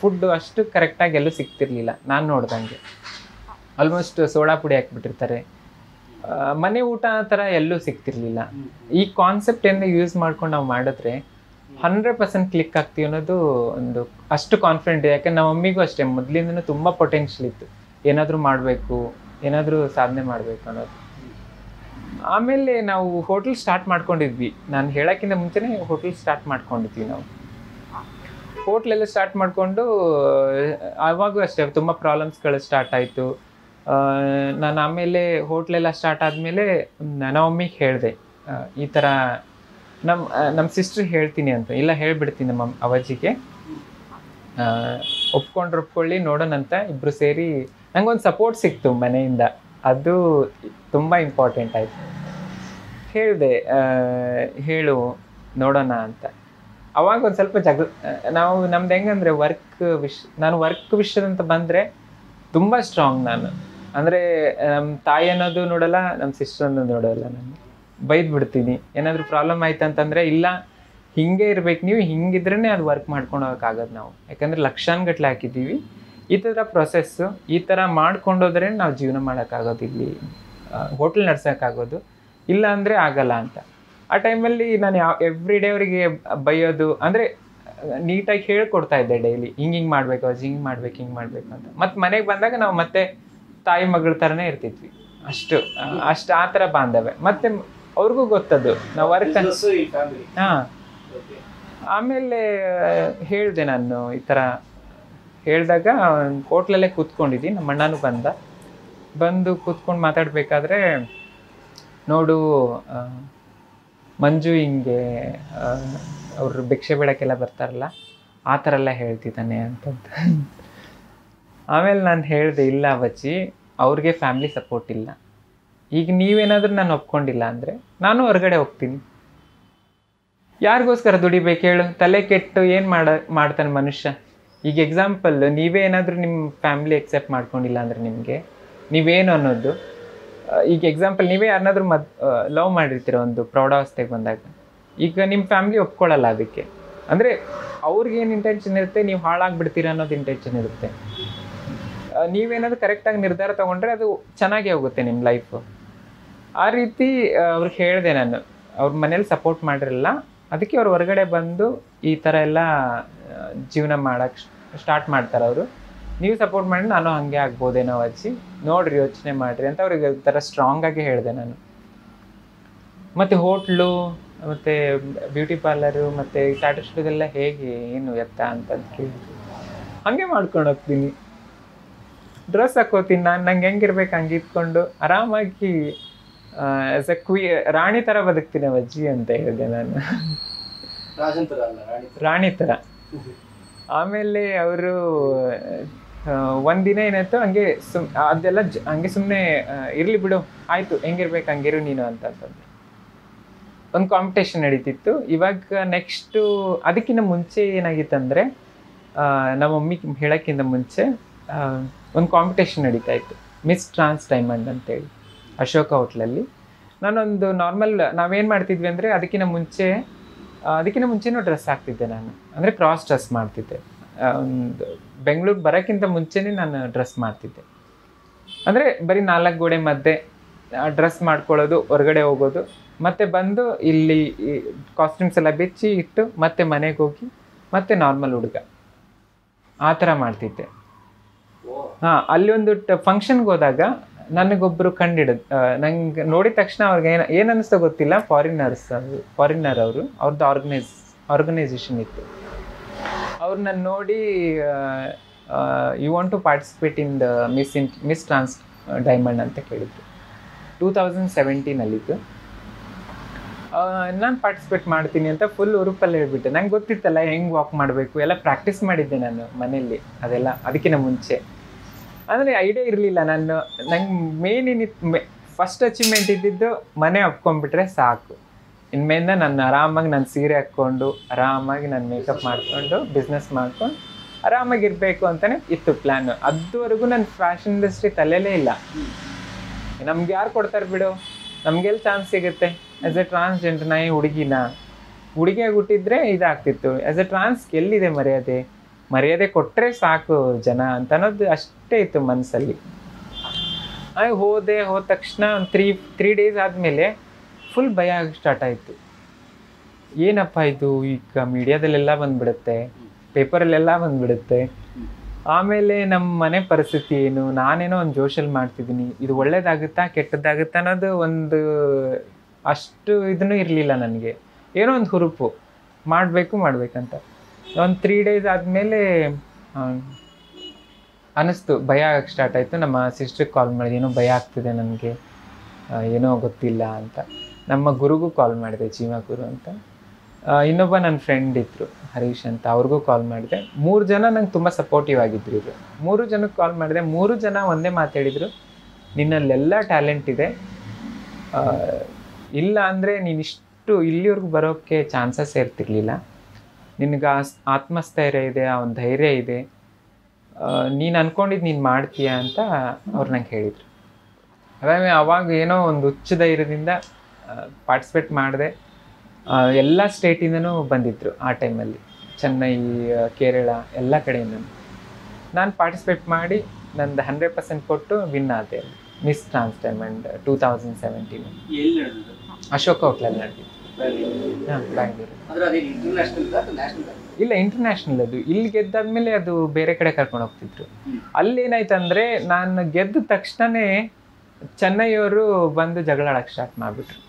ಫುಡ್ಡು ಅಷ್ಟು ಕರೆಕ್ಟಾಗಿ ಎಲ್ಲೂ ಸಿಗ್ತಿರ್ಲಿಲ್ಲ, ನಾನು ನೋಡ್ದಂಗೆ. ಆಲ್ಮೋಸ್ಟ್ ಸೋಡಾ ಪುಡಿ ಹಾಕ್ಬಿಟ್ಟಿರ್ತಾರೆ. ಮನೆ ಊಟ ಆ ಥರ ಎಲ್ಲೂ ಸಿಗ್ತಿರ್ಲಿಲ್ಲ. ಈ ಕಾನ್ಸೆಪ್ಟ್ ಏನಾರ ಯೂಸ್ ಮಾಡ್ಕೊಂಡು ನಾವು ಮಾಡಿದ್ರೆ ಹಂಡ್ರೆಡ್ ಪರ್ಸೆಂಟ್ ಕ್ಲಿಕ್ ಆಗ್ತೀವಿ ಅನ್ನೋದು ಒಂದು ಅಷ್ಟು ಕಾನ್ಫಿಡೆಂಟ್ ಇದೆ. ಯಾಕಂದ್ರೆ ನಮ್ಮ ಮಮ್ಮಿಗೂ ಅಷ್ಟೇ, ಮೊದಲಿಂದನೂ ತುಂಬ ಪೊಟೆನ್ಷಿಯಲ್ ಇತ್ತು. ಏನಾದರೂ ಮಾಡಬೇಕು, ಏನಾದರೂ ಸಾಧನೆ ಮಾಡಬೇಕು ಅನ್ನೋದು. ಆಮೇಲೆ ನಾವು ಹೋಟೆಲ್ ಸ್ಟಾರ್ಟ್ ಮಾಡ್ಕೊಂಡಿದ್ವಿ. ನಾನು ಹೇಳೋಕ್ಕಿಂತ ಮುಂಚೆನೇ ಹೋಟೆಲ್ ಸ್ಟಾರ್ಟ್ ಮಾಡ್ಕೊಂಡಿದ್ವಿ ನಾವು. ಹೋಟ್ಲೆಲ್ಲ ಸ್ಟಾರ್ಟ್ ಮಾಡಿಕೊಂಡು ಆವಾಗೂ ಅಷ್ಟೇ, ತುಂಬ ಪ್ರಾಬ್ಲಮ್ಸ್ಗಳು ಸ್ಟಾರ್ಟ್ ಆಯಿತು. ನಾನು ಆಮೇಲೆ ಹೋಟ್ಲೆಲ್ಲ ಸ್ಟಾರ್ಟ್ ಆದಮೇಲೆ ನನ್ನ ಮಮ್ಮಿಗೆ ಹೇಳಿದೆ ಈ ಥರ ನಮ್ಮ ನಮ್ಮ ಸಿಸ್ಟರ್ ಹೇಳ್ತೀನಿ ಅಂತ. ಇಲ್ಲ, ಹೇಳ್ಬಿಡ್ತೀನಿ ನಮ್ಮ ಅವಾಜಿಗೆ. ಒಪ್ಕೊಂಡ್ರೆ ಒಪ್ಕೊಳ್ಳಿ ನೋಡೋಣಂತ ಇಬ್ಬರು ಸೇರಿ ನಂಗೊಂದು ಸಪೋರ್ಟ್ ಸಿಕ್ತು ಮನೆಯಿಂದ. ಅದು ತುಂಬ ಇಂಪಾರ್ಟೆಂಟ್ ಆಯಿತು. ಹೇಳಿದೆ ಹೇಳು, ನೋಡೋಣ ಅಂತ. ಅವಾಗ ಒಂದು ಸ್ವಲ್ಪ ಜಗ ನಾವು, ನಮ್ದು ಹೆಂಗಂದ್ರೆ ವರ್ಕ್ ವಿಷ್, ನಾನು ವರ್ಕ್ ವಿಷಯದಂತ ಬಂದರೆ ತುಂಬ ಸ್ಟ್ರಾಂಗ್ ನಾನು. ಅಂದರೆ ನಮ್ಮ ತಾಯಿ ಅನ್ನೋದು ನೋಡಲ್ಲ ನಮ್ಮ ಸಿಸ್ಟರ್ ಅನ್ನೋದು ನೋಡಲ್ಲ ನಾನು. ಬೈದ್ ಬಿಡ್ತೀನಿ ಏನಾದರೂ ಪ್ರಾಬ್ಲಮ್ ಆಯ್ತು ಅಂತಂದರೆ ಇಲ್ಲ, ಹಿಂಗೆ ಇರ್ಬೇಕು ನೀವು ಹಿಂಗಿದ್ರೇ ಅದು ವರ್ಕ್ ಮಾಡ್ಕೊಂಡು ಹೋಗೋಕ್ಕಾಗದು ನಾವು. ಯಾಕಂದರೆ ಲಕ್ಷಾನುಗಟ್ಲೆ ಹಾಕಿದ್ದೀವಿ. ಈ ಥರ ಪ್ರೊಸೆಸ್ಸು ಈ ಥರ ಮಾಡ್ಕೊಂಡೋದ್ರೆ ನಾವು ಜೀವನ ಮಾಡೋಕ್ಕಾಗೋದು ಇಲ್ಲಿ ಹೋಟ್ಲ್ ನಡ್ಸೋಕ್ಕಾಗೋದು. ಇಲ್ಲ ಅಂದರೆ ಆಗಲ್ಲ ಅಂತ. ಆ ಟೈಮಲ್ಲಿ ನಾನು ಯಾವ ಎವ್ರಿ ಡೇ ಅವರಿಗೆ ಬೈಯೋದು, ಅಂದರೆ, ನೀಟಾಗಿ ಹೇಳ್ಕೊಡ್ತಾ ಇದ್ದೆ ಡೈಲಿ ಹಿಂಗೆ ಹಿಂಗೆ ಮಾಡಬೇಕು ಅಜ್ಜಿ ಹಿಂಗೆ ಮಾಡ್ಬೇಕು, ಹಿಂಗೆ ಮಾಡಬೇಕು ಅಂತ. ಮತ್ತು ಮನೆಗೆ ಬಂದಾಗ ನಾವು ಮತ್ತೆ ತಾಯಿ ಮಗಳ ಥರನೇ ಇರ್ತಿದ್ವಿ. ಅಷ್ಟು ಅಷ್ಟು ಆ ಥರ ಬಾಂಧವ್ಯ. ಮತ್ತೆ ಅವ್ರಿಗೂ ಗೊತ್ತದು. ನಾವು ವರ್ಕ್ ಹಾಂ. ಆಮೇಲೆ ಹೇಳಿದೆ ನಾನು ಈ ಥರ ಹೇಳಿದಾಗ ಹೋಟ್ಲಲ್ಲೇ ಕೂತ್ಕೊಂಡಿದ್ದೀನಿ. ನಮ್ಮ ಅಣ್ಣನೂ ಬಂದ. ಬಂದು ಕೂತ್ಕೊಂಡು ಮಾತಾಡಬೇಕಾದ್ರೆ ನೋಡು ಮಂಜು ಹಿಂಗೆ ಅವರು ಭಿಕ್ಷೆ ಬೇಡಕ್ಕೆಲ್ಲ ಬರ್ತಾರಲ್ಲ ಆ ಥರ ಎಲ್ಲ ಹೇಳ್ತಿದ್ದಾನೆ ಅಂತಂತ. ಆಮೇಲೆ ನಾನು ಹೇಳಿದೆ ಇಲ್ಲ ಬಚ್ಚಿ ಅವ್ರಿಗೆ ಫ್ಯಾಮಿಲಿ ಸಪೋರ್ಟ್ ಇಲ್ಲ. ಈಗ ನೀವೇನಾದರೂ ನಾನು ಒಪ್ಕೊಂಡಿಲ್ಲ ಅಂದರೆ ನಾನು ಹೊರಗಡೆ ಹೋಗ್ತೀನಿ. ಯಾರಿಗೋಸ್ಕರ ದುಡಿಬೇಕು ಹೇಳು? ತಲೆ ಕೆಟ್ಟು ಏನು ಮಾಡ, ಮಾಡ್ತಾನೆ ಮನುಷ್ಯ? ಈಗ ಎಕ್ಸಾಂಪಲ್ ನೀವೇ ಏನಾದರೂ ನಿಮ್ಮ ಫ್ಯಾಮಿಲಿ ಎಕ್ಸೆಪ್ಟ್ ಮಾಡ್ಕೊಂಡಿಲ್ಲ ಅಂದರೆ ನಿಮಗೆ ನೀವೇನು ಅನ್ನೋದು ಈಗ ಎಕ್ಸಾಂಪಲ್ ನೀವೇ ಯಾರನ್ನಾದರೂ ಮದ್ ಲವ್ ಮಾಡಿರ್ತೀರ ಒಂದು ಪ್ರೌಢಾವಸ್ಥೆಗೆ ಬಂದಾಗ. ಈಗ ನಿಮ್ಮ ಫ್ಯಾಮಿಲಿ ಒಪ್ಕೊಳ್ಳಲ್ಲ ಅದಕ್ಕೆ. ಅಂದರೆ ಅವ್ರಿಗೇನು ಇಂಟೆನ್ಷನ್ ಇರುತ್ತೆ? ನೀವು ಹಾಳಾಗ್ಬಿಡ್ತೀರ ಅನ್ನೋದು ಇಂಟೆನ್ಷನ್ ಇರುತ್ತೆ. ನೀವೇನಾದರೂ ಕರೆಕ್ಟಾಗಿ ನಿರ್ಧಾರ ತೊಗೊಂಡ್ರೆ ಅದು ಚೆನ್ನಾಗೇ ಹೋಗುತ್ತೆ ನಿಮ್ಮ ಲೈಫು ಆ ರೀತಿ ಅವ್ರಿಗೆ ಹೇಳಿದೆ ನಾನು. ಅವ್ರ ಮನೇಲಿ ಸಪೋರ್ಟ್ ಮಾಡಿರಲಿಲ್ಲ. ಅದಕ್ಕೆ ಅವ್ರು ಹೊರಗಡೆ ಬಂದು ಈ ಥರ ಎಲ್ಲ ಜೀವನ ಮಾಡಕ್ಕೆ ಸ್ಟಾರ್ಟ್ ಮಾಡ್ತಾರೆ ಅವರು. ನೀವು ಸಪೋರ್ಟ್ ಮಾಡಿ ನಾನು ಹಾಗೆ ಆಗ್ಬೋದೇನೋ ಅಜ್ಜಿ. ನೋಡ್ರಿ, ಯೋಚನೆ ಮಾಡ್ರಿ ಅಂತ ಅವ್ರಿಗೆ ಥರ ಸ್ಟ್ರಾಂಗ್ ಆಗಿ ಹೇಳಿದೆ ನಾನು. ಮತ್ತು ಹೋಟ್ಲು, ಮತ್ತು ಬ್ಯೂಟಿ ಪಾರ್ಲರು ಮತ್ತು ಟಾಟಾ ಸ್ಟುಡಿಯೋದೆಲ್ಲ ಹೇಗೆ, ಏನು ಎತ್ತ ಅಂತ ಕೇಳಿದ್ರು ಹಾಗೆ ಮಾಡ್ಕೊಂಡು ಹೋಗ್ತೀನಿ. ಡ್ರೆಸ್ ಹಾಕೋತೀನಿ ನಾನು, ನಂಗೆ ಹೆಂಗಿರ್ಬೇಕು ಹಂಗೆ ಇಟ್ಕೊಂಡು ಆರಾಮಾಗಿ ಆಸ್ ಎ ಕ್ವೀ ರಾಣಿ ಥರ ಬದುಕ್ತೀನಿ ಅಜ್ಜಿ ಅಂತ ಹೇಳಿದೆ ನಾನು. ರಾಣಿ ತರ. ಥರ ಆಮೇಲೆ ಅವರು ಒಂದಿನ ಏನಾಯ್ತು ಹಂಗೆ ಸುಮ್ ಅದೆಲ್ಲ ಹಂಗೆ ಸುಮ್ಮನೆ ಇರ್ಲಿ ಬಿಡು ಆಯ್ತು ಹೆಂಗಿರ್ಬೇಕು ಹಂಗಿರು ನೀನು ಅಂತ ಅಂತಂದ್ರು. ಒಂದು ಕಾಂಪಿಟೇಷನ್ ನಡೀತಿತ್ತು. ಇವಾಗ ನೆಕ್ಸ್ಟು ಅದಕ್ಕಿಂತ ಮುಂಚೆ ಏನಾಗಿತ್ತಂದರೆ ನಮ್ಮ ಮಮ್ಮಿ ಹೇಳೋಕ್ಕಿಂತ ಮುಂಚೆ ಒಂದು ಕಾಂಪಿಟೇಷನ್ ನಡೀತಾ ಇತ್ತು. ಮಿಸ್ ಟ್ರಾನ್ಸ್ ಡೈಮಂಡ್ ಅಂತೇಳಿ. ಅಶೋಕ ಹೋಟ್ಲಲ್ಲಿ. ನಾನೊಂದು ನಾರ್ಮಲ್ ನಾವೇನು ಮಾಡ್ತಿದ್ವಿ ಅಂದರೆ ಅದಕ್ಕಿಂತ ಮುಂಚೆ ಅದಕ್ಕಿಂತ ಮುಂಚೆನೂ ಡ್ರೆಸ್ ಹಾಕ್ತಿದ್ದೆ ನಾನು. ಅಂದರೆ ಕ್ರಾಸ್ ಡ್ರೆಸ್ ಮಾಡ್ತಿದ್ದೆ. ಒಂದು ಬೆಂಗಳೂರು ಬರೋಕ್ಕಿಂತ ಮುಂಚೆನೇ ನಾನು ಡ್ರೆಸ್ ಮಾಡ್ತಿದ್ದೆ. ಅಂದರೆ ಬರೀ ನಾಲ್ಕು ಗೋಡೆ ಮಧ್ಯೆ ಡ್ರೆಸ್ ಮಾಡ್ಕೊಳ್ಳೋದು ಹೊರಗಡೆ ಹೋಗೋದು. ಮತ್ತೆ ಬಂದು ಇಲ್ಲಿ ಕಾಸ್ಟ್ಯೂಮ್ಸ್ ಎಲ್ಲ ಬೆಚ್ಚಿ ಇಟ್ಟು ಮತ್ತೆ ಮನೆಗೆ ಹೋಗಿ ಮತ್ತೆ ನಾರ್ಮಲ್ ಹುಡುಗ. ಆ ಥರ ಮಾಡ್ತಿದ್ದೆ. ಹಾಂ ಅಲ್ಲಿ ಒಂದು ಫಂಕ್ಷನ್ಗೆ ಹೋದಾಗ ನನಗೊಬ್ಬರು ಕಂಡಿಡ ನಂಗೆ ನೋಡಿದ ತಕ್ಷಣ ಅವ್ರಿಗೆ ಏನು ಏನು ಗೊತ್ತಿಲ್ಲ ಫಾರಿನರ್ಸ್ ಫಾರಿನರ್ ಅವರು ಅವ್ರದ್ದು ಆರ್ಗನೈಸ್ ಆರ್ಗನೈಸೇಷನ್ ಇತ್ತು. ಅವ್ರು ನನ್ನ ನೋಡಿ you want to participate in the Miss in Miss Trans Diamond ಅಂತ ಕೇಳಿದ್ರು. ಟೂ ತೌಸಂಡ್ ಸೆವೆಂಟೀನಲ್ಲಿತ್ತು ನಾನು ಪಾರ್ಟಿಸಿಪೇಟ್ ಮಾಡ್ತೀನಿ ಅಂತ ಫುಲ್ ಉರುಪಲ್ಲಿ ಹೇಳ್ಬಿಟ್ಟೆ. ನಂಗೆ ಗೊತ್ತಿತ್ತಲ್ಲ, ಹೆಂಗೆ ವಾಕ್ ಮಾಡಬೇಕು, ಎಲ್ಲ ಪ್ರಾಕ್ಟೀಸ್ ಮಾಡಿದ್ದೆ ನಾನು ಮನೆಯಲ್ಲಿ, ಅದೆಲ್ಲ, ಅದಕ್ಕಿಂತ ಮುಂಚೆ. ಅಂದರೆ ಐಡಿಯಾ ಇರಲಿಲ್ಲ ನಾನು. ನಂಗೆ ಮೇನ್ ಏನಿತ್ತು ಫಸ್ಟ್ ಅಚೀವ್ಮೆಂಟ್ ಇದ್ದಿದ್ದು ಮನೆ ಒಪ್ಕೊಂಡ್ಬಿಟ್ರೆ ಸಾಕು. ಇನ್ಮೇಲಿಂದ ನಾನು ಆರಾಮಾಗಿ ನಾನು ಸೀರೆ ಹಾಕ್ಕೊಂಡು, ಆರಾಮಾಗಿ ನಾನು ಮೇಕಪ್ ಮಾಡಿಕೊಂಡು ಬಿಸ್ನೆಸ್ ಮಾಡ್ಕೊಂಡು ಆರಾಮಾಗಿರ್ಬೇಕು ಅಂತಲೇ ಇತ್ತು ಪ್ಲ್ಯಾನು ಅದುವರೆಗೂ ನನ್ನ ಫ್ಯಾಷನ್ ಇಂಡಸ್ಟ್ರಿ ತಲೆಯಲ್ಲೇ ಇಲ್ಲ. ನಮ್ಗೆ ಯಾರು ಕೊಡ್ತಾರೆ ಬಿಡು? ನಮ್ಗೆಲ್ಲಿ ಚಾನ್ಸ್ ಸಿಗುತ್ತೆ? ಆಸ್ ಎ ಟ್ರಾನ್ಸ್ಜೆಂಡರ್ ನಾಯಿ ಹುಡುಗಿನ? ಹುಡುಗಿಯಾಗಿ ಹುಟ್ಟಿದ್ರೆ ಇದಾಗ್ತಿತ್ತು. ಆಸ್ ಎ ಟ್ರಾನ್ಸ್ ಎಲ್ಲಿದೆ ಮರ್ಯಾದೆ? ಮರ್ಯಾದೆ ಕೊಟ್ಟರೆ ಸಾಕು ಜನ ಅಂತ ಅನ್ನೋದು ಅಷ್ಟೇ ಇತ್ತು ಮನಸ್ಸಲ್ಲಿ ಆಗ ಹೋದೆ ಹೋದ ತಕ್ಷಣ ಒಂದು ತ್ರೀ ತ್ರೀ ಡೇಸ್ ಆದಮೇಲೆ ಫುಲ್ ಭಯ ಆಗಿ ಸ್ಟಾರ್ಟ್ ಆಯಿತು. ಏನಪ್ಪ ಇದು? ಈಗ ಮೀಡಿಯಾದಲ್ಲೆಲ್ಲ ಬಂದ್ಬಿಡುತ್ತೆ ಪೇಪರಲ್ಲೆಲ್ಲ ಬಂದ್ಬಿಡುತ್ತೆ. ಆಮೇಲೆ ನಮ್ಮ ಮನೆ ಪರಿಸ್ಥಿತಿ ಏನು? ನಾನೇನೋ ಒಂದು ಜೋಶಲ್ಲಿ ಮಾಡ್ತಿದ್ದೀನಿ. ಇದು ಒಳ್ಳೇದಾಗುತ್ತಾ, ಕೆಟ್ಟದ್ದಾಗುತ್ತಾ ಅನ್ನೋದು ಒಂದು ಅಷ್ಟು ಇದನ್ನು ಇರಲಿಲ್ಲ ನನಗೆ. ಏನೋ ಒಂದು ಹುರುಪು. ಮಾಡಬೇಕು, ಮಾಡಬೇಕಂತ. ಒಂದು ತ್ರೀ ಡೇಸ್ ಆದಮೇಲೆ ಅನ್ನಿಸ್ತು ಭಯ ಆಗಕ್ಕೆ ಸ್ಟಾರ್ಟ್ ಆಯಿತು. ನಮ್ಮ ಸಿಸ್ಟ್ರಿಗೆ ಕಾಲ್ ಮಾಡಿದೆ, ಏನೋ ಭಯ ಆಗ್ತಿದೆ ನನಗೆ. ಏನೋ ಗೊತ್ತಿಲ್ಲ ಅಂತ. ನಮ್ಮ ಗುರುಗೂ ಕಾಲ್ ಮಾಡಿದೆ, ಜೀವ ಗುರು ಅಂತ. ಇನ್ನೊಬ್ಬ ನನ್ನ ಫ್ರೆಂಡ್ ಇದ್ರು, ಹರೀಶ್ ಅಂತ. ಅವ್ರಿಗೂ ಕಾಲ್ ಮಾಡಿದೆ. ಮೂರು ಜನ ನಂಗೆ ತುಂಬ ಸಪೋರ್ಟಿವ್ ಆಗಿದ್ರು ಇವರು. ಮೂರು ಜನಕ್ಕೆ ಕಾಲ್ ಮಾಡಿದೆ. ಮೂರು ಜನ ಒಂದೇ ಮಾತಾಡಿದರು ನಿನ್ನಲ್ಲೆಲ್ಲ ಟ್ಯಾಲೆಂಟ್ ಇದೆ. ಇಲ್ಲ ಅಂದರೆ ನೀನಿಷ್ಟು ಇಲ್ಲಿವರೆಗೂ ಬರೋಕ್ಕೆ ಚಾನ್ಸಸ್ ಇರ್ತಿರ್ಲಿಲ್ಲ. ನಿನಗೆ ಆ ಆತ್ಮಸ್ಥೈರ್ಯ ಇದೆ ಆ ಒಂದು ಧೈರ್ಯ ಇದೆ. ನೀನು ಅಂದ್ಕೊಂಡಿದ್ದು ನೀನು ಮಾಡ್ತೀಯ ಅಂತ ಅವ್ರು ನಂಗೆ ಹೇಳಿದರು. ಅದಾದ್ಮೇಲೆ ಅವಾಗ ಏನೋ ಒಂದು ಹುಚ್ಚ ಧೈರ್ಯದಿಂದ ಪಾರ್ಟಿಸಿಪೇಟ್ ಮಾಡಿದೆ. ಎಲ್ಲ ಸ್ಟೇಟಿಂದನೂ ಬಂದಿದ್ದರು ಆ ಟೈಮಲ್ಲಿ ಚೆನ್ನೈ ಕೇರಳ ಎಲ್ಲ ಕಡೆಯಿಂದ ನಾನು ಪಾರ್ಟಿಸಿಪೇಟ್ ಮಾಡಿ ನಂದು ಹಂಡ್ರೆಡ್ ಪರ್ಸೆಂಟ್ ಕೊಟ್ಟು ವಿನ್ ಆದೆ ಅಲ್ಲಿ. Miss Trans Diamond two thousand seventeen Ashoka ಹೋಟ್ಲಲ್ಲಿ ನಡೆದಿತ್ತು ಅದೇ ಇಲ್ಲ ಇಂಟರ್ನ್ಯಾಷನಲ್ ಅದು. ಇಲ್ಲಿ ಗೆದ್ದಾದ್ಮೇಲೆ ಅದು ಬೇರೆ ಕಡೆ ಕರ್ಕೊಂಡು ಹೋಗ್ತಿದ್ರು. ಅಲ್ಲಿ ಏನಾಯ್ತಂದ್ರೆ ನಾನು ಗೆದ್ದ ತಕ್ಷಣನೇ ಚೆನ್ನೈಯವರು ಬಂದು ಜಗಳ ಆಡಕ್ಕೆ ಸ್ಟಾರ್ಟ್ ಮಾಡ್ಬಿಟ್ರು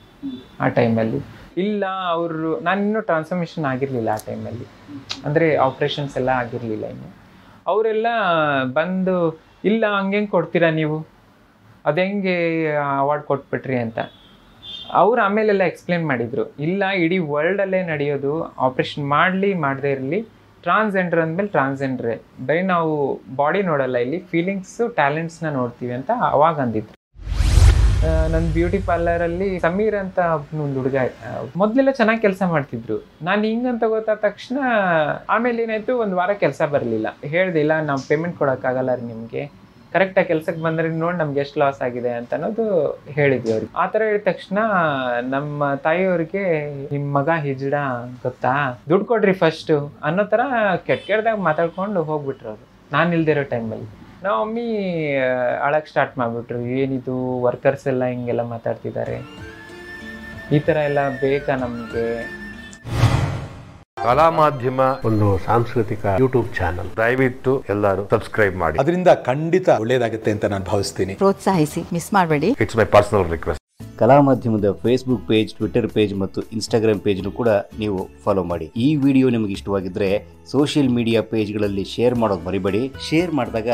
ಆ ಟೈಮಲ್ಲಿ. ಇಲ್ಲ ಅವರು ನಾನು ಇನ್ನೂ ಟ್ರಾನ್ಸ್ಫಾರ್ಮೇಷನ್ ಆಗಿರಲಿಲ್ಲ ಆ ಟೈಮಲ್ಲಿ. ಅಂದರೆ ಆಪ್ರೇಷನ್ಸ್ ಎಲ್ಲ ಆಗಿರಲಿಲ್ಲ ಇನ್ನು. ಅವರೆಲ್ಲ ಬಂದು ಇಲ್ಲ ಹಂಗೆ ಕೊಡ್ತೀರಾ ನೀವು? ಅದೆಂಗೆ ಅವಾರ್ಡ್ ಕೊಟ್ಬಿಟ್ರಿ ಅಂತ. ಅವ್ರು ಆಮೇಲೆಲ್ಲ ಎಕ್ಸ್ಪ್ಲೇನ್ ಮಾಡಿದರು. ಇಲ್ಲ, ಇಡೀ ವರ್ಲ್ಡಲ್ಲೇ ನಡೆಯೋದು ಆಪ್ರೇಷನ್ ಮಾಡಲಿ, ಮಾಡದೇ ಇರಲಿ ಟ್ರಾನ್ಸ್ಜೆಂಡರ್ ಅಂದಮೇಲೆ ಟ್ರಾನ್ಸ್ಜೆಂಡ್ರೆ ಬರೀ ನಾವು ಬಾಡಿ ನೋಡಲ್ಲ ಇಲ್ಲಿ ಫೀಲಿಂಗ್ಸು ಟ್ಯಾಲೆಂಟ್ಸ್ನ ನೋಡ್ತೀವಿ ಅಂತ ಅವಾಗ ಅಂದಿದ್ರು. ನನ್ನ ಬ್ಯೂಟಿ ಪಾರ್ಲರಲ್ಲಿ ಸಮೀರ್ ಅಂತ ಒಂದು ಹುಡುಗ ಮೊದಲೆಲ್ಲ ಚೆನ್ನಾಗಿ ಕೆಲಸ ಮಾಡ್ತಿದ್ರು. ನಾನು ಹಿಂಗಂತ ಗೊತ್ತಾದ ತಕ್ಷಣ ಆಮೇಲೆ ಏನಾಯಿತು, ಒಂದು ವಾರ ಕೆಲಸ ಬರಲಿಲ್ಲ. ಹೇಳ್ದಿಲ್ಲ ನಾವು ಪೇಮೆಂಟ್ ಕೊಡೋಕ್ಕಾಗಲ್ಲ ರೀ ನಿಮಗೆ. ಕರೆಕ್ಟಾಗಿ ಕೆಲ್ಸಕ್ಕೆ ಬಂದ್ರೆ ನೋಡಿ ನಮ್ಗೆ ಎಷ್ಟು ಲಾಸ್ ಆಗಿದೆ ಅಂತ ಅನ್ನೋದು ಹೇಳಿದ್ವಿ ಅವ್ರಿಗೆ. ಆ ಥರ ಹೇಳಿದ ತಕ್ಷಣ ನಮ್ಮ ತಾಯಿಯವ್ರಿಗೆ ನಿಮ್ಮ ಮಗ ಹಿಜಡ ಗೊತ್ತಾ? ದುಡ್ಡು ಕೊಡ್ರಿ ಫಸ್ಟು ಅನ್ನೋ ಥರ ಕೆಟ್ಟ ಕೆಟ್ಟದಾಗ ಮಾತಾಡ್ಕೊಂಡು ಹೋಗ್ಬಿಟ್ರು ಅವರು. ನಾನು ಇಲ್ದಿರೋ ಟೈಮಲ್ಲಿ ನಾವು ಮಮ್ಮಿ ಅಳಕ್ಕೆ ಸ್ಟಾರ್ಟ್ ಮಾಡಿಬಿಟ್ರು. ಏನಿದು? ವರ್ಕರ್ಸ್ ಎಲ್ಲ ಹಿಂಗೆಲ್ಲ ಮಾತಾಡ್ತಿದ್ದಾರೆ ಈ ಥರ ಎಲ್ಲ ಬೇಕಾ ನಮಗೆ? ಕಲಾ ಮಾಧ್ಯಮ ಒಂದು ಸಾಂಸ್ಕೃತಿಕ ಯೂಟ್ಯೂಬ್ ಚಾನಲ್ ದಯವಿಟ್ಟು ಎಲ್ಲರೂ ಸಬ್ಸ್ಕ್ರೈಬ್ ಮಾಡಿ. ಅದರಿಂದ ಖಂಡಿತ ಒಳ್ಳೇದಾಗುತ್ತೆ ಅಂತ ನಾನು ಭಾವಿಸ್ತೀನಿ. ಪ್ರೋತ್ಸಾಹಿಸಿ ಮಿಸ್ ಮಾಡಬೇಡಿ. ಇಟ್ಸ್ ಮೈ ಪರ್ಸನಲ್ ರಿಕ್ವೆಸ್ಟ್ ಕಲಾ ಮಾಧ್ಯಮದ ಫೇಸ್ಬುಕ್ ಪೇಜ್ ಟ್ವಿಟರ್ ಪೇಜ್ ಮತ್ತು ಇನ್ಸ್ಟಾಗ್ರಾಮ್ ಪೇಜ್ನು ಕೂಡ ನೀವು ಫಾಲೋ ಮಾಡಿ. ಈ ವಿಡಿಯೋ ನಿಮಗೆ ಇಷ್ಟವಾಗಿದ್ರೆ ಸೋಷಿಯಲ್ ಮೀಡಿಯಾ ಪೇಜ್ಗಳಲ್ಲಿ ಶೇರ್ ಮಾಡೋದು ಮರಿಬೇಡಿ. ಶೇರ್ ಮಾಡಿದಾಗ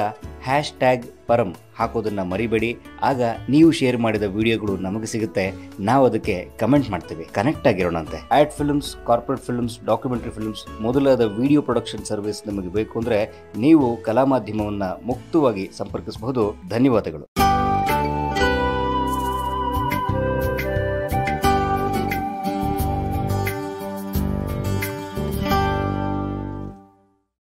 ಹ್ಯಾಶ್ ಟ್ಯಾಗ್ ಪರಂ ಹಾಕೋದನ್ನ ಮರಿಬೇಡಿ. ಆಗ ನೀವು ಶೇರ್ ಮಾಡಿದ ವಿಡಿಯೋಗಳು ನಮಗೆ ಸಿಗುತ್ತೆ. ನಾವು ಅದಕ್ಕೆ ಕಮೆಂಟ್ ಮಾಡ್ತೀವಿ. Connect ಆಗಿರೋಣಂತೆ ad films corporate films documentary films ಮೊದಲಾದ ವಿಡಿಯೋ ಪ್ರೊಡಕ್ಷನ್ ಸರ್ವಿಸ್ ನಮಗೆ ಬೇಕು ಅಂದ್ರೆ ನೀವು ಕಲಾ ಮಾಧ್ಯಮವನ್ನ ಮುಕ್ತವಾಗಿ ಸಂಪರ್ಕಿಸಬಹುದು. ಧನ್ಯವಾದಗಳು.